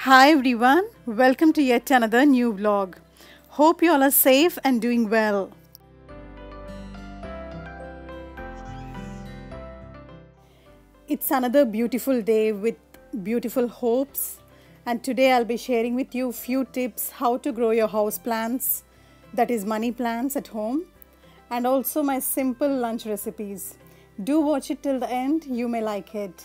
Hi everyone, welcome to yet another new vlog. Hope you all are safe and doing well. It's another beautiful day with beautiful hopes and today I'll be sharing with you few tips how to grow your house plants that is money plants at home and also my simple lunch recipes. Do watch it till the end, you may like it.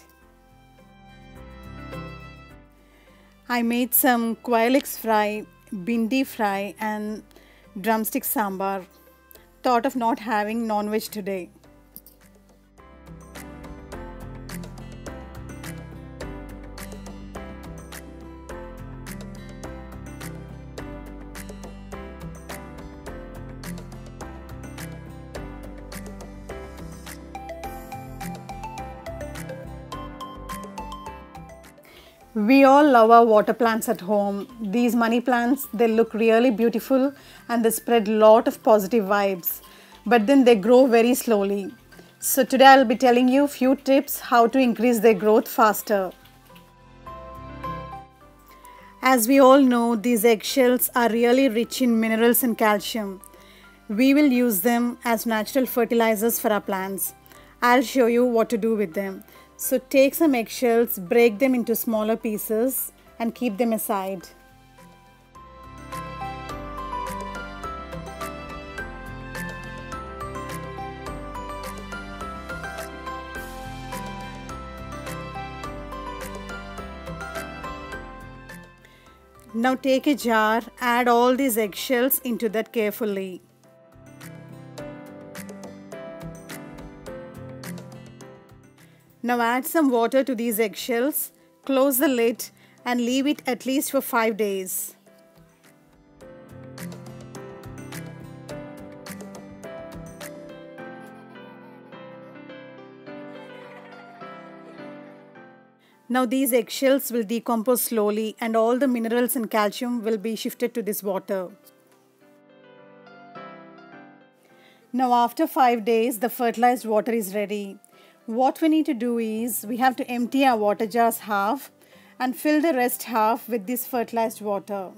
I made some eggs fry, bindi fry and drumstick sambar. Thought of not having non-veg today. We all love our water plants at home. These money plants, they look really beautiful and they spread a lot of positive vibes. But then they grow very slowly. So today I'll be telling you few tips how to increase their growth faster. As we all know, these eggshells are really rich in minerals and calcium. We will use them as natural fertilizers for our plants. I'll show you what to do with them. So take some eggshells, break them into smaller pieces and keep them aside. Now take a jar, add all these eggshells into that carefully. Now add some water to these eggshells, close the lid and leave it at least for 5 days. Now these eggshells will decompose slowly and all the minerals and calcium will be shifted to this water. Now after 5 days the fertilized water is ready. What we need to do is we have to empty our water jars half and fill the rest half with this fertilized water.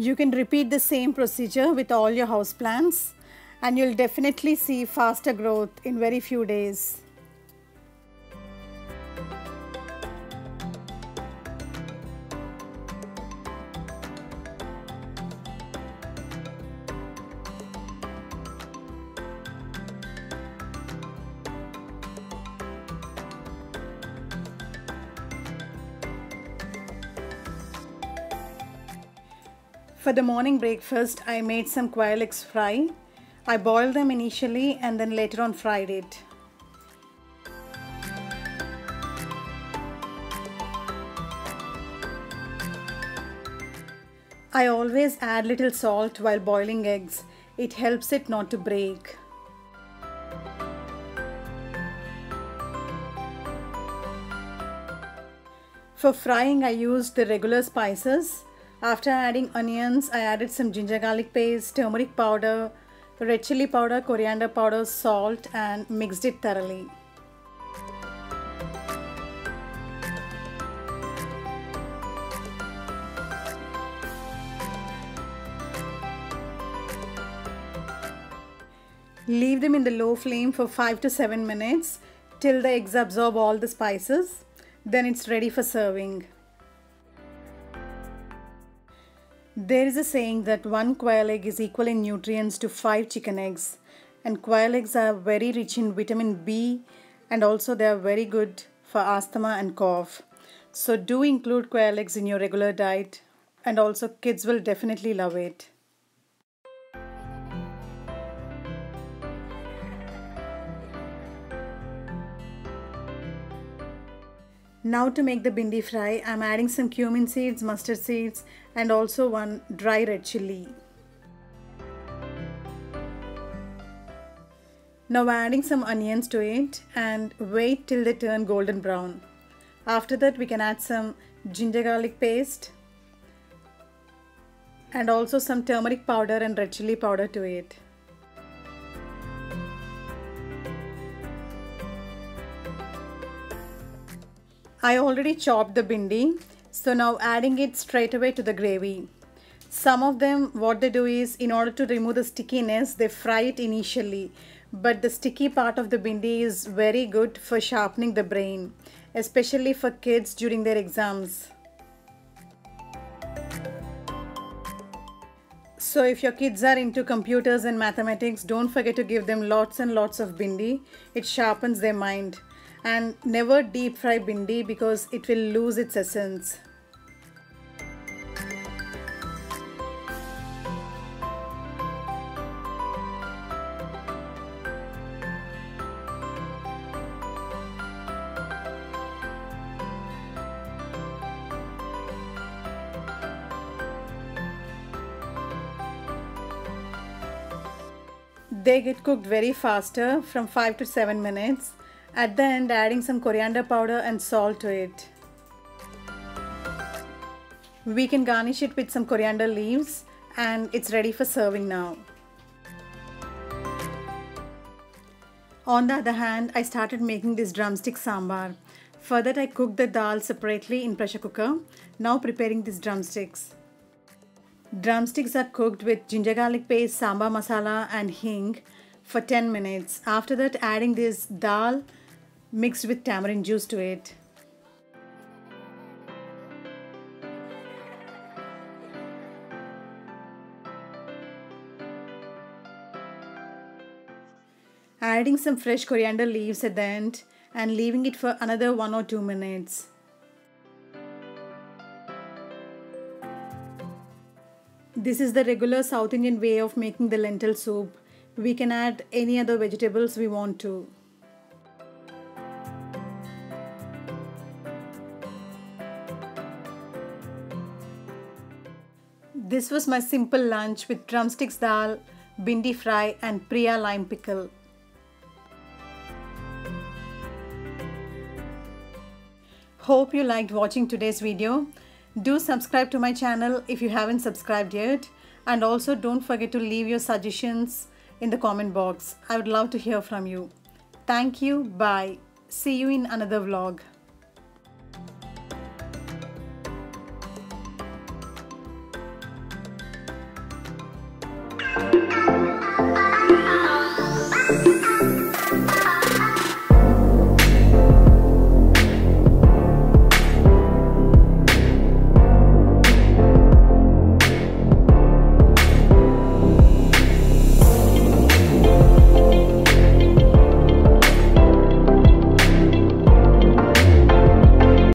You can repeat the same procedure with all your house plants and you'll definitely see faster growth in very few days. For the morning breakfast, I made some quail eggs fry. I boiled them initially and then later on fried it. I always add little salt while boiling eggs. It helps it not to break. For frying, I used the regular spices after adding onions, I added some ginger garlic paste, turmeric powder, red chili powder, coriander powder, salt and mixed it thoroughly. Leave them in the low flame for 5 to 7 minutes till the eggs absorb all the spices. Then it's ready for serving. There is a saying that one quail egg is equal in nutrients to 5 chicken eggs and quail eggs are very rich in vitamin B and also they are very good for asthma and cough. So do include quail eggs in your regular diet and also kids will definitely love it. Now to make the bindi fry, I'm adding some cumin seeds, mustard seeds and also one dry red chilli. Now adding some onions to it and wait till they turn golden brown. After that we can add some ginger garlic paste and also some turmeric powder and red chili powder to it. I already chopped the bindi so now adding it straight away to the gravy. Some of them what they do is in order to remove the stickiness they fry it initially but the sticky part of the bindi is very good for sharpening the brain especially for kids during their exams. So if your kids are into computers and mathematics, don't forget to give them lots and lots of bindi. It sharpens their mind. And never deep fry bindi because it will lose its essence. They get cooked very faster from 5 to 7 minutes. At the end adding some coriander powder and salt to it. We can garnish it with some coriander leaves and it's ready for serving now. On the other hand, I started making this drumstick sambar. For that I cooked the dal separately in pressure cooker. Now preparing these drumsticks. Drumsticks are cooked with ginger garlic paste, sambar masala and hing for 10 minutes. After that adding this dal mixed with tamarind juice to it. Adding some fresh coriander leaves at the end and leaving it for another 1 or 2 minutes. This is the regular South Indian way of making the lentil soup. We can add any other vegetables we want to. This was my simple lunch with drumsticks dal, bindi fry and Priya lime pickle. Hope you liked watching today's video. Do subscribe to my channel if you haven't subscribed yet and also don't forget to leave your suggestions in the comment box. I would love to hear from you. Thank you. Bye. See you in another vlog.